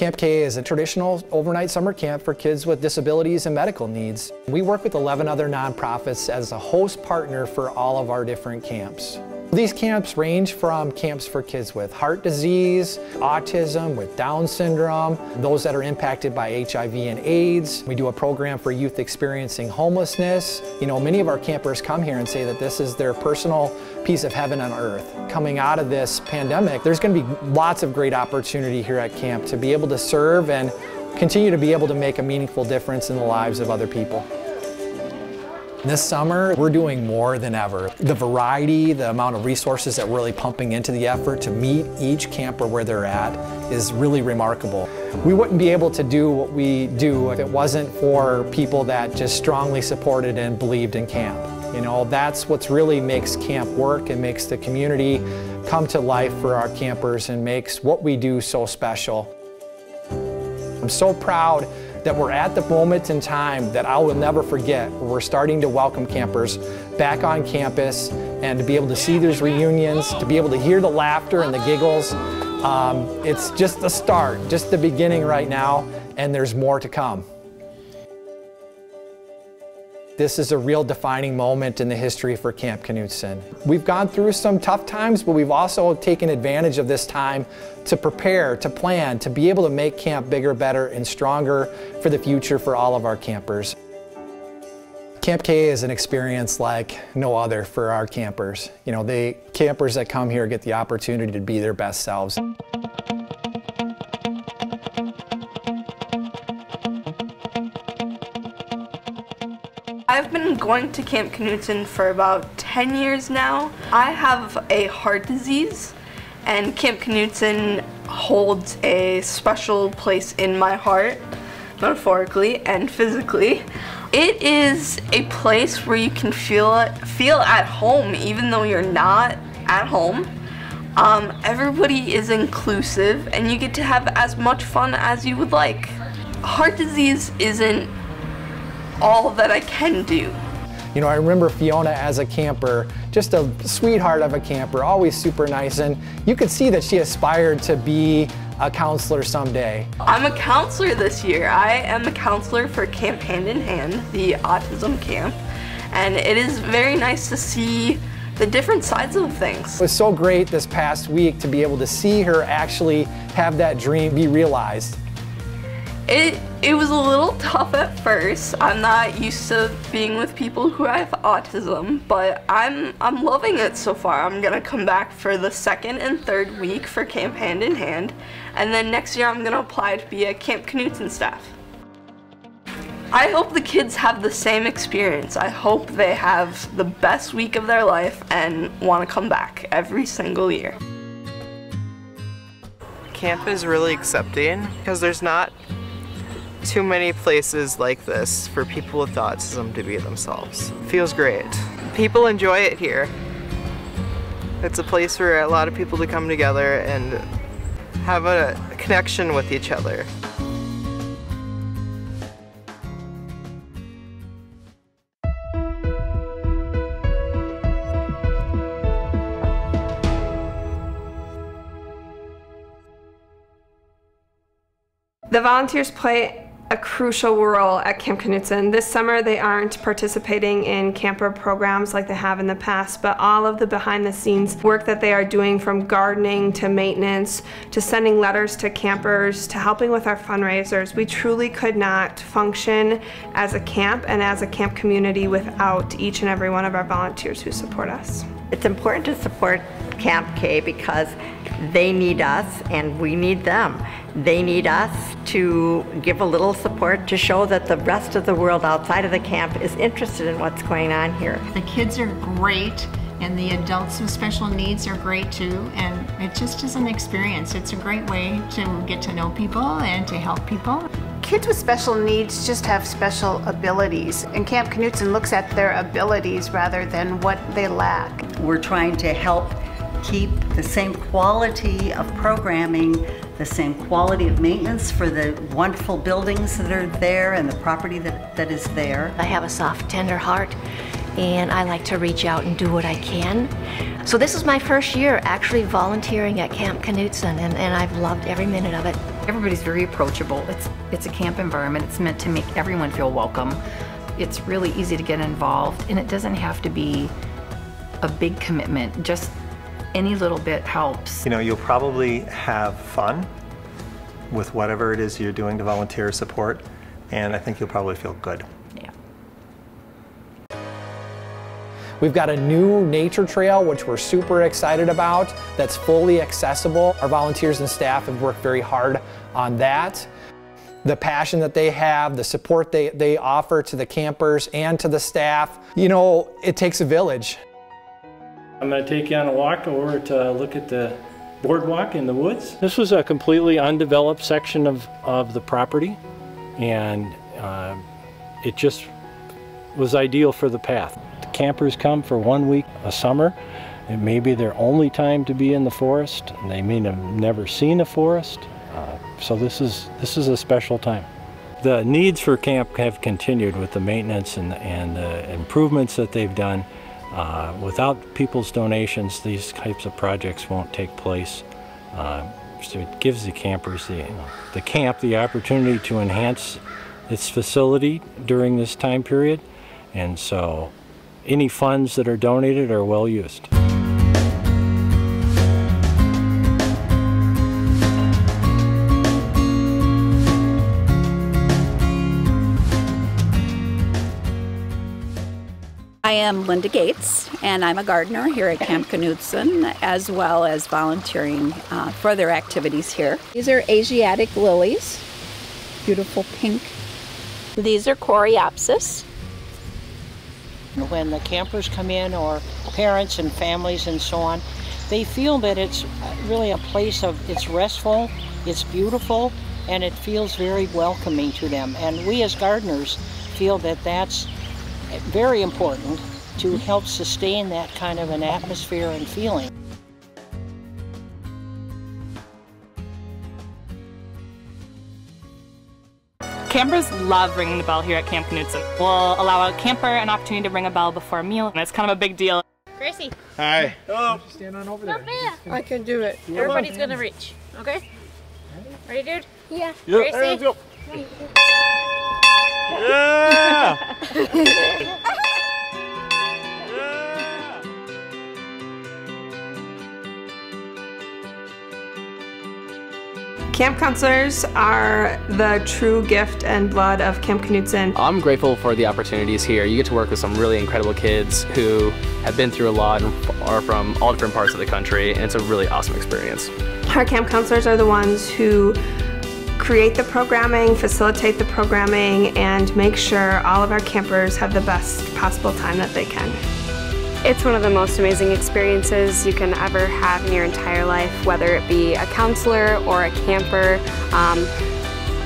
Camp K is a traditional overnight summer camp for kids with disabilities and medical needs. We work with 11 other nonprofits as a host partner for all of our different camps. These camps range from camps for kids with heart disease, autism, with Down syndrome, those that are impacted by HIV and AIDS. We do a program for youth experiencing homelessness. You know, many of our campers come here and say that this is their personal piece of heaven on earth. Coming out of this pandemic, there's going to be lots of great opportunity here at camp to be able to serve and continue to be able to make a meaningful difference in the lives of other people. This summer, we're doing more than ever. The variety, the amount of resources that we're really pumping into the effort to meet each camper where they're at is really remarkable. We wouldn't be able to do what we do if it wasn't for people that just strongly supported and believed in camp. You know, that's what really makes camp work and makes the community come to life for our campers and makes what we do so special. I'm so proud that we're at the moment in time that I will never forget. We're starting to welcome campers back on campus and to be able to see those reunions, to be able to hear the laughter and the giggles. Um, it's just the start, just the beginning right now, and there's more to come. This is a real defining moment in the history for Camp Knutson. We've gone through some tough times, but we've also taken advantage of this time to prepare, to plan, to be able to make camp bigger, better, and stronger for the future for all of our campers. Camp K is an experience like no other for our campers. You know, the campers that come here get the opportunity to be their best selves. I've been going to Camp Knutson for about 10 years now. I have a heart disease and Camp Knutson holds a special place in my heart, metaphorically and physically. It is a place where you can feel feel at home even though you're not at home. Um, everybody is inclusive and you get to have as much fun as you would like. Heart disease isn't all that I can do. You know, I remember Fiona as a camper, just a sweetheart of a camper, always super nice, and you could see that she aspired to be a counselor someday. I'm a counselor this year. I am a counselor for Camp Hand in Hand, the autism camp, and it is very nice to see the different sides of things. It was so great this past week to be able to see her actually have that dream be realized. It, it was a little tough at first. I'm not used to being with people who have autism, but I'm, I'm loving it so far. I'm gonna come back for the second and third week for Camp Hand in Hand, and then next year I'm gonna apply to be a Camp Knutson staff. I hope the kids have the same experience. I hope they have the best week of their life and want to come back every single year. Camp is really accepting because there's not too many places like this for people with autism to be themselves. Feels great. People enjoy it here. It's a place for a lot of people to come together and have a connection with each other. The volunteers play a crucial role at Camp Knutson. This summer they aren't participating in camper programs like they have in the past, but all of the behind the scenes work that they are doing from gardening to maintenance to sending letters to campers to helping with our fundraisers, we truly could not function as a camp and as a camp community without each and every one of our volunteers who support us. It's important to support Camp K because they need us and we need them. They need us to give a little support to show that the rest of the world outside of the camp is interested in what's going on here. The kids are great and the adults with special needs are great too and it just is an experience. It's a great way to get to know people and to help people. Kids with special needs just have special abilities and Camp Knutson looks at their abilities rather than what they lack. We're trying to help keep the same quality of programming, the same quality of maintenance for the wonderful buildings that are there and the property that, that is there. I have a soft, tender heart and I like to reach out and do what I can. So this is my first year actually volunteering at Camp Knutson and, and I've loved every minute of it. Everybody's very approachable. It's, it's a camp environment. It's meant to make everyone feel welcome. It's really easy to get involved and it doesn't have to be a big commitment. Just any little bit helps. You know, you'll probably have fun with whatever it is you're doing to volunteer support, and I think you'll probably feel good. Yeah. We've got a new nature trail, which we're super excited about, that's fully accessible. Our volunteers and staff have worked very hard on that. The passion that they have, the support they, they offer to the campers and to the staff. You know, it takes a village. I'm going to take you on a walk over to look at the boardwalk in the woods. This was a completely undeveloped section of, of the property and uh, it just was ideal for the path. The campers come for one week a summer. It may be their only time to be in the forest. They may have never seen a forest. Uh, so this is, this is a special time. The needs for camp have continued with the maintenance and, and the improvements that they've done. Uh, without people's donations, these types of projects won't take place. Uh, so it gives the campers, the, you know, the camp, the opportunity to enhance its facility during this time period. And so any funds that are donated are well used. I am Linda Gates, and I'm a gardener here at Camp Knutson, as well as volunteering uh, for their activities here. These are Asiatic lilies, beautiful pink. These are Coreopsis. When the campers come in, or parents and families and so on, they feel that it's really a place of, it's restful, it's beautiful, and it feels very welcoming to them. And we as gardeners feel that that's very important to help sustain that kind of an atmosphere and feeling. Campers love ringing the bell here at Camp Knutson. We'll allow a camper an opportunity to ring a bell before a meal, and it's kind of a big deal. Gracie. Hi. Hello. Stand on over there. I can do it. Everybody's gonna reach. Okay? Ready, dude? Yeah. Yep. Gracie. Yep. Yeah! Camp counselors are the true gift and blood of Camp Knutson. I'm grateful for the opportunities here. You get to work with some really incredible kids who have been through a lot and are from all different parts of the country, and it's a really awesome experience. Our camp counselors are the ones who create the programming, facilitate the programming, and make sure all of our campers have the best possible time that they can. It's one of the most amazing experiences you can ever have in your entire life, whether it be a counselor or a camper. Um,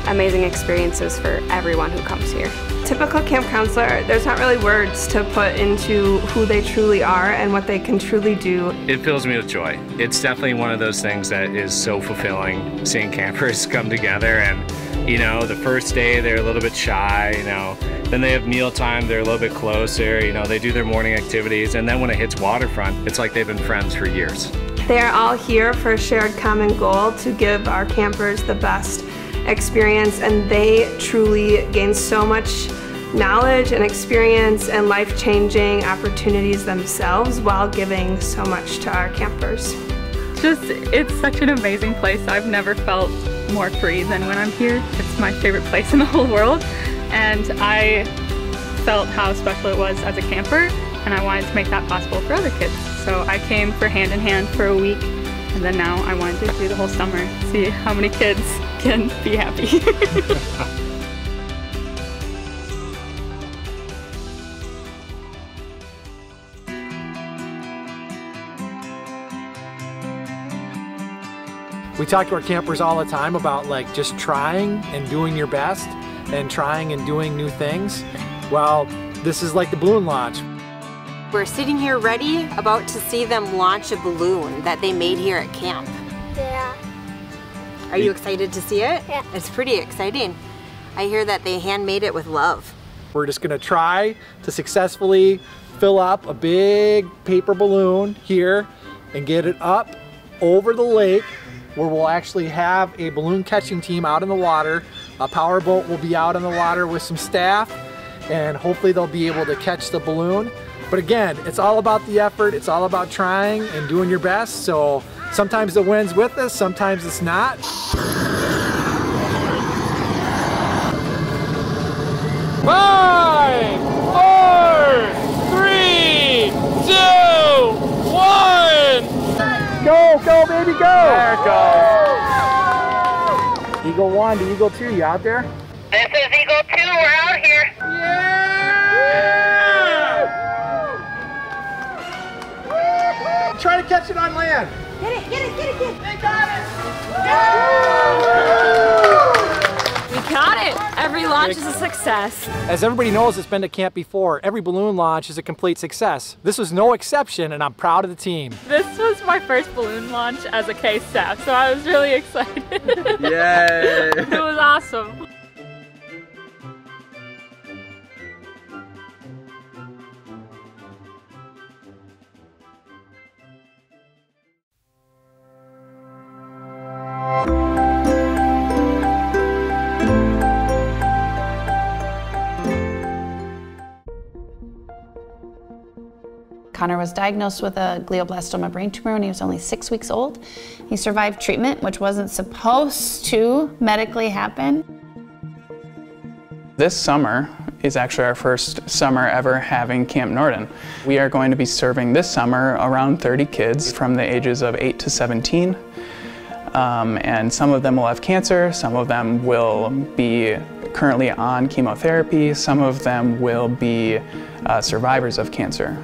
amazing experiences for everyone who comes here. Typical camp counselor, there's not really words to put into who they truly are and what they can truly do. It fills me with joy. It's definitely one of those things that is so fulfilling, seeing campers come together and you know, the first day they're a little bit shy, you know, then they have mealtime, they're a little bit closer, you know, they do their morning activities, and then when it hits waterfront, it's like they've been friends for years. They are all here for a shared common goal to give our campers the best experience, and they truly gain so much knowledge and experience and life-changing opportunities themselves while giving so much to our campers. Just, it's such an amazing place. I've never felt more free than when I'm here. It's my favorite place in the whole world and I felt how special it was as a camper and I wanted to make that possible for other kids. So I came for hand in hand for a week and then now I wanted to do the whole summer, see how many kids can be happy. We talk to our campers all the time about like just trying and doing your best and trying and doing new things. Well, this is like the balloon launch. We're sitting here ready, about to see them launch a balloon that they made here at camp. Yeah. Are you excited to see it? Yeah. It's pretty exciting. I hear that they handmade it with love. We're just gonna try to successfully fill up a big paper balloon here and get it up over the lake where we'll actually have a balloon catching team out in the water. A power boat will be out in the water with some staff and hopefully they'll be able to catch the balloon. But again, it's all about the effort. It's all about trying and doing your best. So sometimes the wind's with us, sometimes it's not. Five, four, three, two, one. Go, go, baby, go. There it goes. Eagle one to Eagle two, you out there? This is Eagle 2, we're out here. Try to catch it on land. Get it, get it, get it, get it. They got it. We got it. Every launch is a success. As everybody knows that's been to camp before, every balloon launch is a complete success. This was no exception and I'm proud of the team. This was my first balloon launch as a K staff, so I was really excited. Yay! it was awesome. Connor was diagnosed with a glioblastoma brain tumor when he was only six weeks old. He survived treatment, which wasn't supposed to medically happen. This summer is actually our first summer ever having Camp Norden. We are going to be serving this summer around 30 kids from the ages of 8 to 17. Um, and some of them will have cancer, some of them will be currently on chemotherapy, some of them will be uh, survivors of cancer.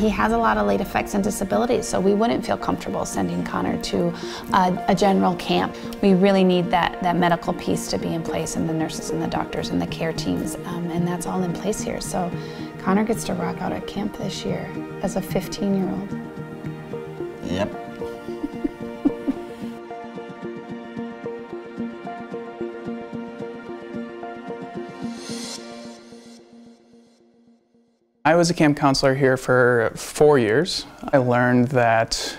He has a lot of late effects and disabilities, so we wouldn't feel comfortable sending Connor to a, a, general camp. We really need that, that medical piece to be in place and the nurses and the doctors and the care teams, um, and that's all in place here. So Connor gets to rock out at camp this year as a 15-year-old. Yep. I was a camp counselor here for four years. I learned that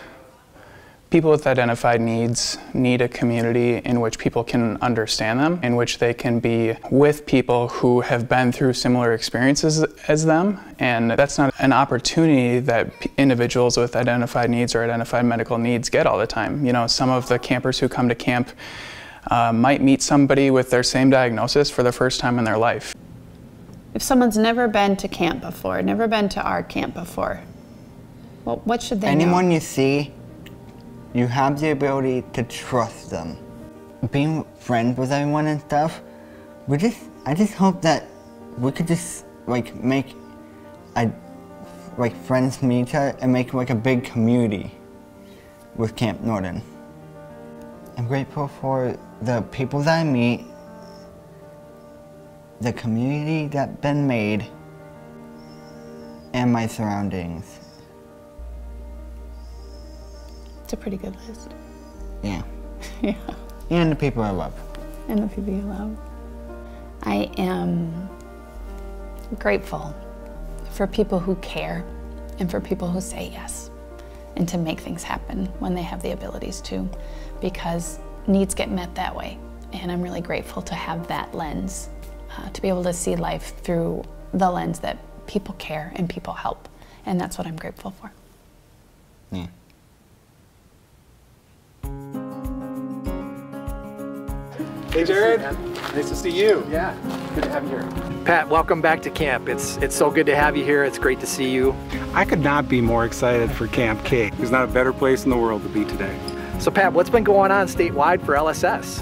people with identified needs need a community in which people can understand them, in which they can be with people who have been through similar experiences as them. And that's not an opportunity that individuals with identified needs or identified medical needs get all the time. You know, some of the campers who come to camp uh, might meet somebody with their same diagnosis for the first time in their life. If someone's never been to camp before, never been to our camp before, well, what should they Anyone know? you see, you have the ability to trust them. Being friends with everyone and stuff, we just, I just hope that we could just like make, a, like friends meet and make like a big community with Camp Norden. I'm grateful for the people that I meet the community that's been made, and my surroundings. It's a pretty good list. Yeah. yeah. And the people I love. And the people you love. I am grateful for people who care and for people who say yes and to make things happen when they have the abilities to because needs get met that way. And I'm really grateful to have that lens uh, to be able to see life through the lens that people care and people help. And that's what I'm grateful for. Yeah. Hey Jared, nice to see you. Yeah, good to have you here. Pat, welcome back to camp. It's it's so good to have you here. It's great to see you. I could not be more excited for Camp K. There's not a better place in the world to be today. So Pat, what's been going on statewide for LSS?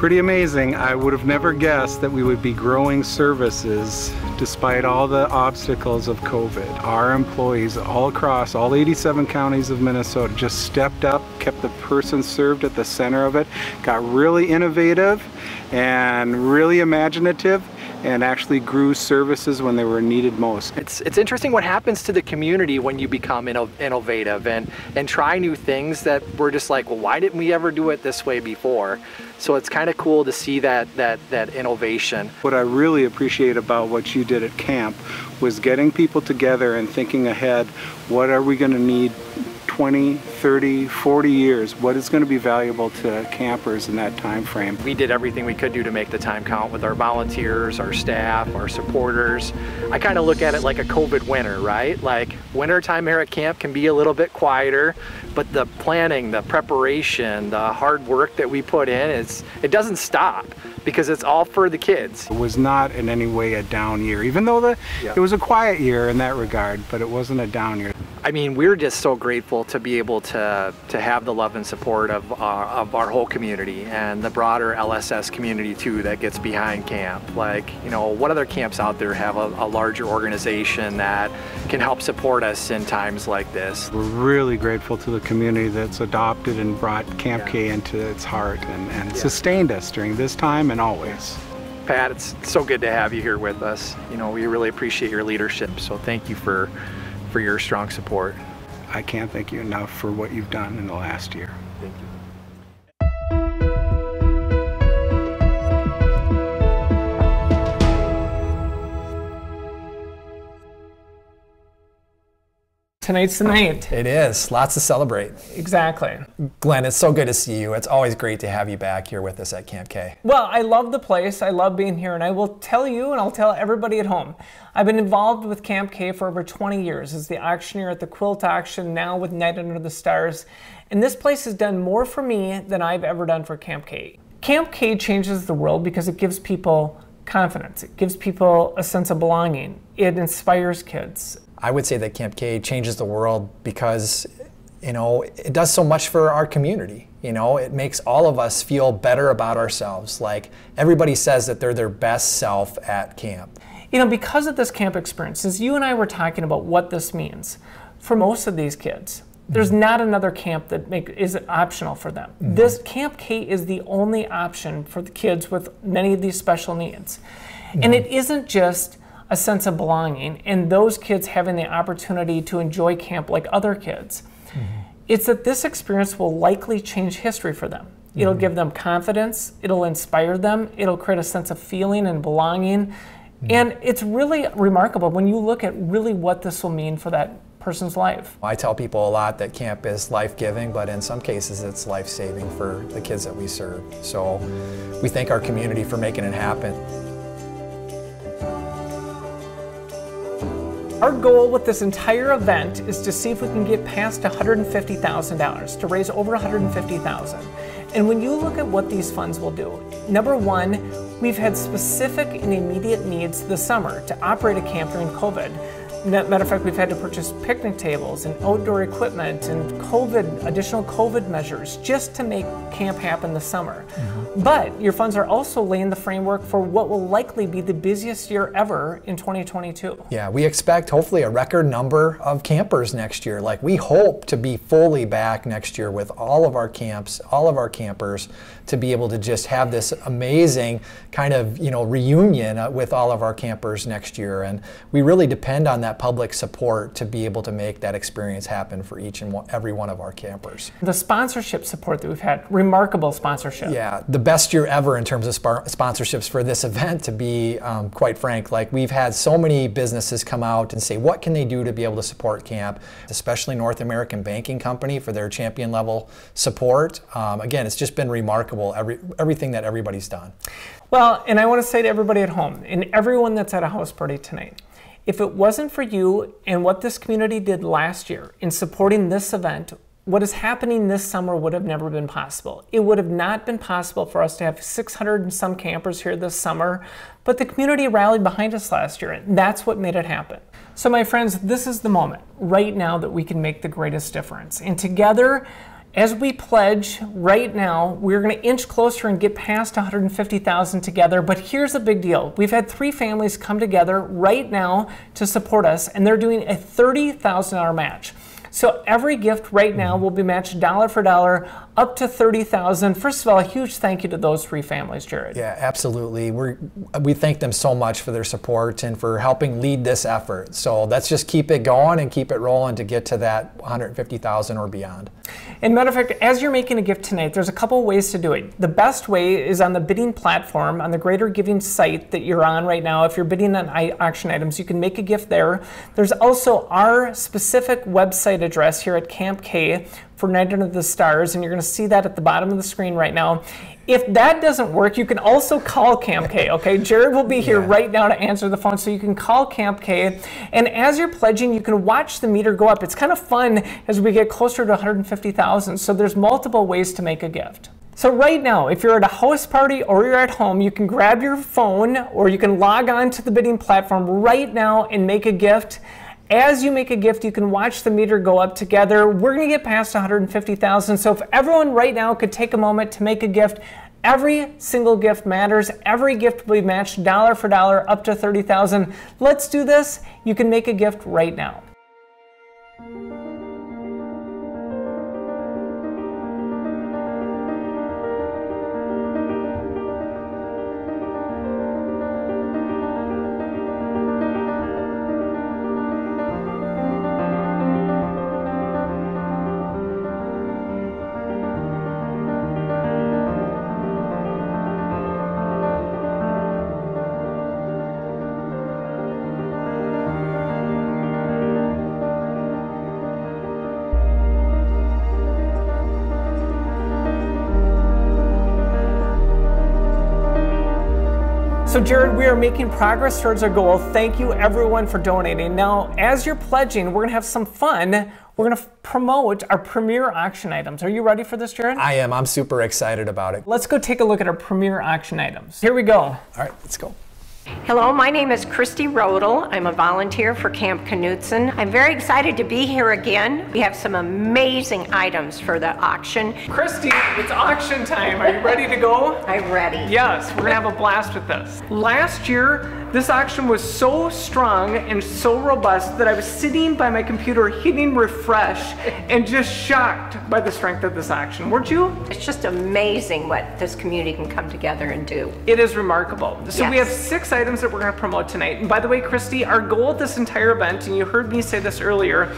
Pretty amazing. I would have never guessed that we would be growing services despite all the obstacles of COVID. Our employees all across all 87 counties of Minnesota just stepped up, kept the person served at the center of it, got really innovative and really imaginative and actually grew services when they were needed most. It's, it's interesting what happens to the community when you become inno innovative and, and try new things that we're just like, well, why didn't we ever do it this way before? So it's kind of cool to see that, that, that innovation. What I really appreciate about what you did at camp was getting people together and thinking ahead, what are we going to need 20, 30, 40 years, what is going to be valuable to campers in that time frame? We did everything we could do to make the time count with our volunteers, our staff, our supporters. I kind of look at it like a COVID winter, right? Like winter time here at camp can be a little bit quieter, but the planning, the preparation, the hard work that we put in, it's, it doesn't stop because it's all for the kids. It was not in any way a down year, even though the, Yeah. it was a quiet year in that regard, but it wasn't a down year. I mean, we're just so grateful to be able to to have the love and support of our, of our whole community and the broader LSS community too that gets behind camp. Like, you know, what other camps out there have a, a larger organization that can help support us in times like this? We're really grateful to the community that's adopted and brought Camp K into its heart and, and sustained us during this time and always. Pat, it's so good to have you here with us. You know, we really appreciate your leadership. So thank you for for your strong support. I can't thank you enough for what you've done in the last year. Thank you. Tonight's the night. It is. Lots to celebrate. Exactly. Glenn, it's so good to see you. It's always great to have you back here with us at Camp K. Well, I love the place. I love being here, and I will tell you and I'll tell everybody at home. I've been involved with Camp K for over 20 years as the auctioneer at the Quilt Auction, now with Night Under the Stars. And this place has done more for me than I've ever done for Camp K. Camp K changes the world because it gives people confidence, it gives people a sense of belonging, it inspires kids. I would say that Camp K changes the world because, you know, it does so much for our community. You know, it makes all of us feel better about ourselves. Like everybody says that they're their best self at camp. You know, because of this camp experience, since you and I were talking about what this means, for most of these kids, there's mm-hmm. not another camp that make, is optional for them. Mm-hmm. This Camp K is the only option for the kids with many of these special needs. And mm-hmm. it isn't just a sense of belonging and those kids having the opportunity to enjoy camp like other kids. Mm-hmm. It's that this experience will likely change history for them. It'll mm-hmm. give them confidence, it'll inspire them, it'll create a sense of feeling and belonging. Mm-hmm. And it's really remarkable when you look at really what this will mean for that person's life. I tell people a lot that camp is life giving, but in some cases it's life saving for the kids that we serve. So we thank our community for making it happen. Our goal with this entire event is to see if we can get past $150,000, to raise over $150,000. And when you look at what these funds will do, number one, we've had specific and immediate needs this summer to operate a camp during COVID. Matter of fact, we've had to purchase picnic tables and outdoor equipment and COVID, additional COVID measures just to make camp happen this summer. But your funds are also laying the framework for what will likely be the busiest year ever in 2022. Yeah, we expect hopefully a record number of campers next year. Like we hope to be fully back next year with all of our camps, all of our campers to be able to just have this amazing kind of, you know, reunion uh, with all of our campers next year and we really depend on that public support to be able to make that experience happen for each and one, every one of our campers. The sponsorship support that we've had, remarkable sponsorship. Yeah, the best year ever in terms of sponsorships for this event, to be um, quite frank. Like, we've had so many businesses come out and say, what can they do to be able to support camp, especially North American Banking Company for their champion level support. Um, again, it's just been remarkable, every, everything that everybody's done. Well, and I want to say to everybody at home and everyone that's at a house party tonight, if it wasn't for you and what this community did last year in supporting this event, what is happening this summer would have never been possible. It would have not been possible for us to have 600 and some campers here this summer, but the community rallied behind us last year, and that's what made it happen. So, my friends, this is the moment right now that we can make the greatest difference. And together, as we pledge right now, we're going to inch closer and get past 150,000 together. But here's the big deal. We've had three families come together right now to support us, and they're doing a $30,000 match. So every gift right now mm-hmm. will be matched dollar for dollar up to 30,000. First of all, a huge thank you to those three families, Jared. Yeah, absolutely. We we thank them so much for their support and for helping lead this effort. So let's just keep it going and keep it rolling to get to that 150,000 or beyond. And matter of fact, as you're making a gift tonight, there's a couple ways to do it. The best way is on the bidding platform on the Greater Giving site that you're on right now. If you're bidding on auction items, you can make a gift there. There's also our specific website address here at Camp K for Night Under the Stars, and you're going to see that at the bottom of the screen right now. If that doesn't work, you can also call Camp K, okay? Jared will be here yeah. right now to answer the phone, so you can call Camp K. And as you're pledging, you can watch the meter go up. It's kind of fun as we get closer to 150,000. So there's multiple ways to make a gift. So right now, if you're at a house party or you're at home, you can grab your phone or you can log on to the bidding platform right now and make a gift. As you make a gift, you can watch the meter go up together. We're going to get past 150,000. So if everyone right now could take a moment to make a gift, every single gift matters. Every gift will be matched dollar for dollar up to 30,000. Let's do this. You can make a gift right now. So, Jared, we are making progress towards our goal. Thank you, everyone, for donating. Now, as you're pledging, we're going to have some fun. We're going to promote our premier auction items. Are you ready for this, Jared? I am. I'm super excited about it. Let's go take a look at our premier auction items. Here we go. All right, let's go. Hello, my name is Christy Rodel. I'm a volunteer for Camp Knutson. I'm very excited to be here again. We have some amazing items for the auction. Christy, it's auction time. Are you ready to go? I'm ready. Yes, we're gonna have a blast with this. Last year, this auction was so strong and so robust that I was sitting by my computer hitting refresh and just shocked by the strength of this auction, weren't you? It's just amazing what this community can come together and do. It is remarkable. So yes. we have six items that we're gonna promote tonight. And by the way, Christy, our goal at this entire event, and you heard me say this earlier,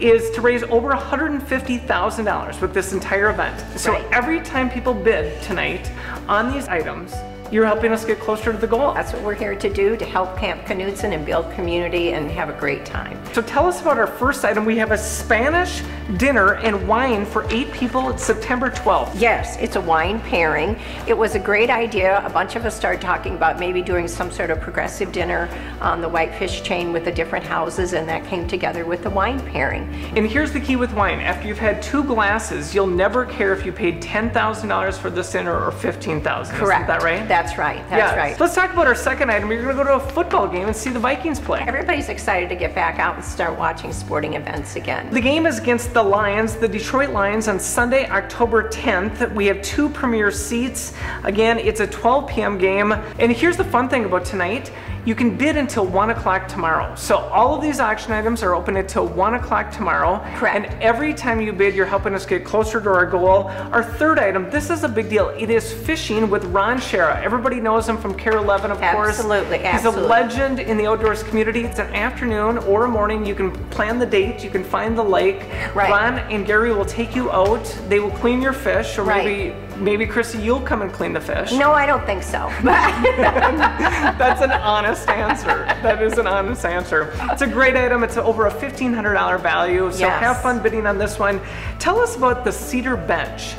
is to raise over $150,000 with this entire event. So right. every time people bid tonight on these items, you're helping us get closer to the goal. That's what we're here to do, to help Camp Knutson and build community and have a great time. So tell us about our first item. We have a Spanish dinner and wine for eight people. It's September 12th. Yes, it's a wine pairing. It was a great idea. A bunch of us started talking about maybe doing some sort of progressive dinner on the Whitefish chain with the different houses, and that came together with the wine pairing. And here's the key with wine. After you've had two glasses, you'll never care if you paid $10,000 for this dinner or $15,000. Correct. Isn't that right? That's right. That's yes. right. Let's talk about our second item. We're going to go to a football game and see the Vikings play. Everybody's excited to get back out and start watching sporting events again. The game is against the Lions, the Detroit Lions, on Sunday, October 10th. We have two premier seats. Again, it's a 12 p.m. game. And here's the fun thing about tonight you can bid until 1 o'clock tomorrow. So all of these auction items are open until 1 o'clock tomorrow. Correct. And every time you bid, you're helping us get closer to our goal. Our third item, this is a big deal. It is fishing with Ron Schara. Everybody knows him from KARE 11, of absolutely, course. Absolutely, He's a legend in the outdoors community. It's an afternoon or a morning. You can plan the date. You can find the lake. Right. Ron and Gary will take you out. They will clean your fish, or right. maybe maybe Chrissy, you'll come and clean the fish. No, I don't think so. That's an honest answer. That is an honest answer. It's a great item. It's over a $1,500 value. So yes. have fun bidding on this one. Tell us about the cedar bench.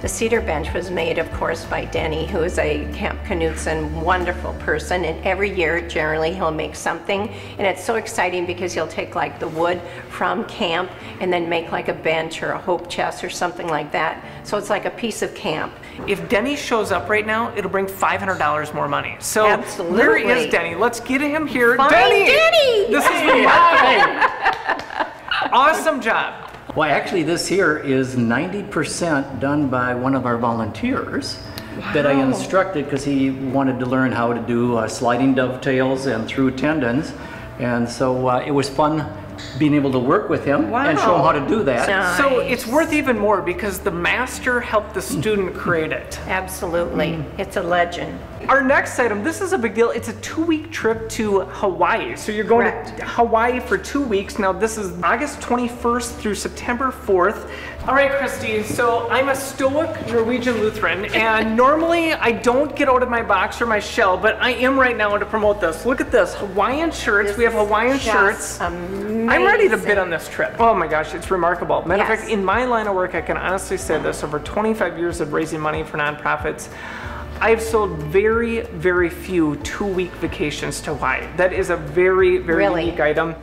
The cedar bench was made, of course, by Denny, who is a Camp Knutson wonderful person. And every year, generally, he'll make something. And it's so exciting because he'll take like the wood from camp and then make like a bench or a hope chest or something like that. So it's like a piece of camp. If Denny shows up right now, it'll bring $500 more money. So Absolutely. where is Denny? Let's get him here. Find Denny! Denny! This is remarkable. awesome job. Well, actually, this here is 90% done by one of our volunteers wow. that I instructed because he wanted to learn how to do uh, sliding dovetails and through tenons. And so uh, it was fun being able to work with him and show him how to do that. So it's worth even more because the master helped the student create it. Absolutely. Mm. It's a legend. Our next item, this is a big deal. It's a two week trip to Hawaii. So you're going to Hawaii for two weeks. Now, this is August 21st through September 4th. All right, Christy, so I'm a stoic Norwegian Lutheran, and normally I don't get out of my box or my shell, but I am right now to promote this. Look at this Hawaiian shirts. we have Hawaiian shirts. I'm ready to bid on this trip. Oh my gosh, it's remarkable. Matter of Yes. fact, in my line of work, I can honestly say this over 25 years of raising money for nonprofits. I've sold very, very few two-week vacations to Hawaii. That is a very, very Really? unique item.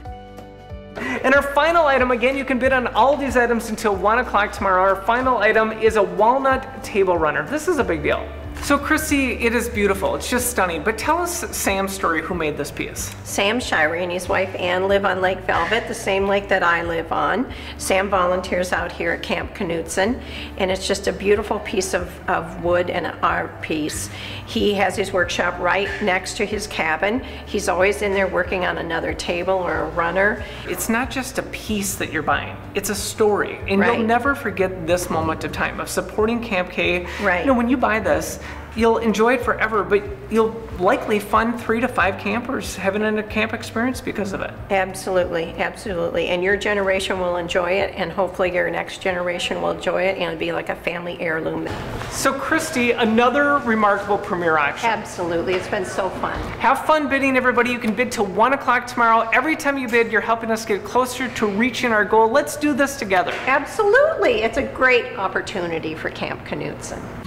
And our final item, again, you can bid on all these items until 1 o'clock tomorrow. Our final item is a walnut table runner. This is a big deal. So, Chrissy, it is beautiful. It's just stunning. But tell us Sam's story, who made this piece. Sam Shirey and his wife Ann live on Lake Velvet, the same lake that I live on. Sam volunteers out here at Camp Knutson, and it's just a beautiful piece of, of wood and an art piece. He has his workshop right next to his cabin. He's always in there working on another table or a runner. It's not just a piece that you're buying, it's a story. And Right. you'll never forget this moment of time of supporting Camp K. Right. You know, when you buy this, you'll enjoy it forever, but you'll likely fund three to five campers having a camp experience because of it. Absolutely, absolutely. And your generation will enjoy it, and hopefully your next generation will enjoy it, and it'll be like a family heirloom. So, Christy, another remarkable premiere auction. Absolutely, it's been so fun. Have fun bidding, everybody. You can bid till 1 o'clock tomorrow. Every time you bid, you're helping us get closer to reaching our goal. Let's do this together. Absolutely, it's a great opportunity for Camp Knutson.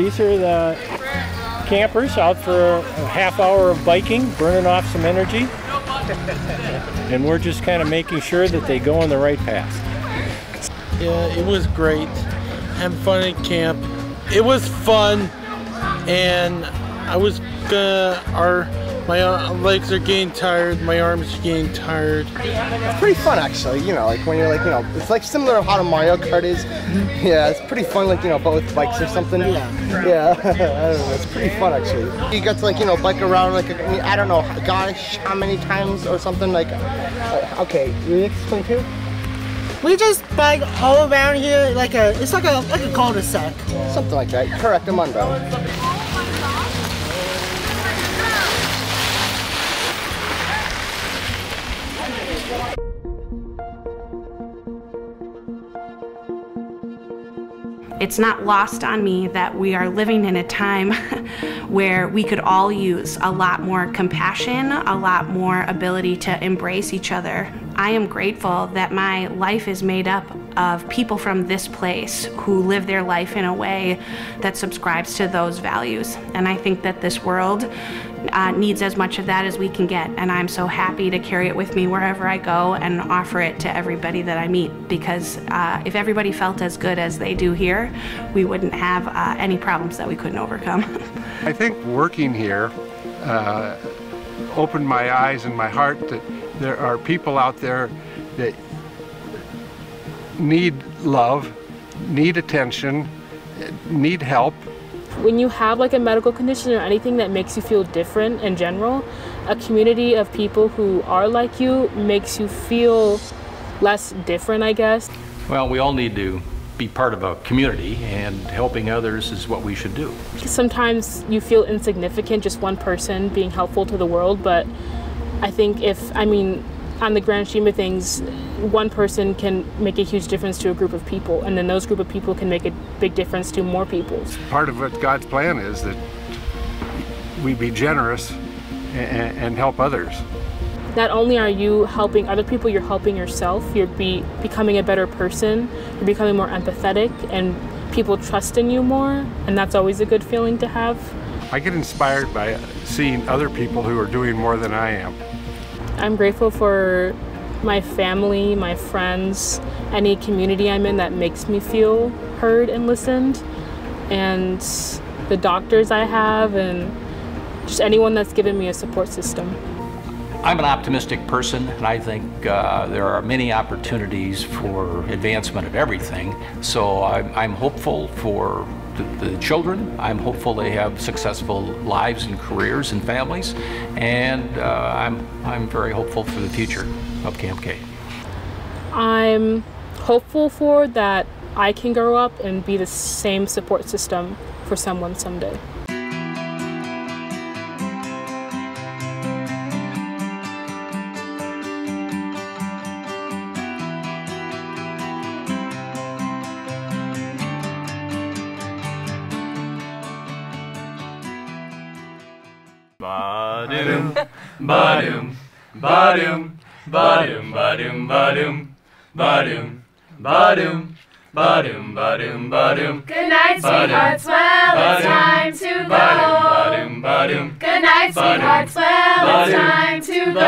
These are the campers out for a half hour of biking, burning off some energy. And we're just kind of making sure that they go on the right path. Yeah, it was great. Having fun at camp. It was fun, and I was gonna. Our my uh, legs are getting tired. My arms are getting tired. It's pretty fun actually, you know, like when you're like, you know, it's like similar to how the Mario Kart is. Yeah, it's pretty fun, like, you know, but with bikes or something. Yeah. Yeah, I don't know, it's pretty fun actually. You get to like, you know, bike around like, I mean, I don't know, gosh, how many times or something like, uh, okay, you explain too? We just bike all around here like a it's like a like a cul-de-sac. Something like that, correct, Amundo. It's not lost on me that we are living in a time where we could all use a lot more compassion, a lot more ability to embrace each other. I am grateful that my life is made up of people from this place who live their life in a way that subscribes to those values. And I think that this world uh, needs as much of that as we can get. And I'm so happy to carry it with me wherever I go and offer it to everybody that I meet. Because uh, if everybody felt as good as they do here, we wouldn't have uh, any problems that we couldn't overcome. I think working here uh, opened my eyes and my heart that there are people out there that need love, need attention, need help. When you have like a medical condition or anything that makes you feel different in general, a community of people who are like you makes you feel less different, I guess. Well, we all need to be part of a community, and helping others is what we should do. Sometimes you feel insignificant, just one person being helpful to the world, but I think if, I mean, on the grand scheme of things, one person can make a huge difference to a group of people, and then those group of people can make a big difference to more people. Part of what God's plan is that we be generous and, and help others. Not only are you helping other people, you're helping yourself. You're be, becoming a better person. You're becoming more empathetic, and people trust in you more, and that's always a good feeling to have. I get inspired by seeing other people who are doing more than I am. I'm grateful for my family, my friends, any community I'm in that makes me feel heard and listened, and the doctors I have, and just anyone that's given me a support system. I'm an optimistic person, and I think uh, there are many opportunities for advancement of everything. So I'm, I'm hopeful for the, the, children. I'm hopeful they have successful lives and careers and families, and uh, I'm, I'm very hopeful for the future of Camp K. I'm hopeful for that I can grow up and be the same support system for someone someday. Ba-doom, ba-doom, ba-doom, ba-doom, ba-doom, ba-doom, ba-doom, ba-doom, ba-doom, ba-doom, ba-doom. Good night, sweethearts. Well, it's time to go. Ba-doom, ba-doom, Good night, sweethearts. Well, it's time to go.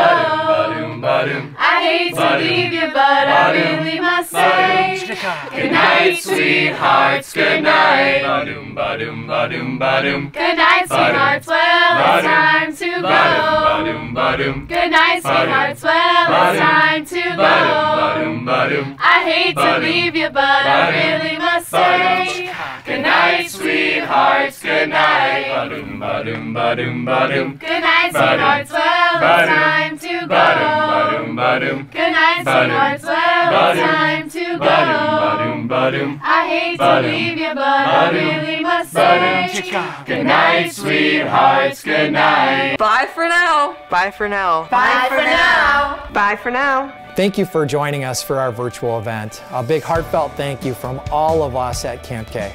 I hate to leave you, but I really must say. Good night, sweethearts. Good night. Good night, sweethearts. Well, it's time to go. Good night, sweethearts. Well, it's time to go. I hate to leave you, but I really must say. Good night, sweethearts. Good night. Ba-doom, ba-doom, ba-doom, ba-doom. Good night, sweethearts. Well, it's Ba-doom. time to go. Ba-doom, ba-doom. Good night, sweethearts. Well, it's Ba-doom. time to go. Ba-doom, ba-doom. I hate to Ba-doom. leave you, but I Ba-doom. really must Ba-doom. say. Good night, sweethearts. Good night. Bye for now. Bye for now. Bye for now. Bye for now. Thank you for joining us for our virtual event. A big heartfelt thank you from all of us at Camp K.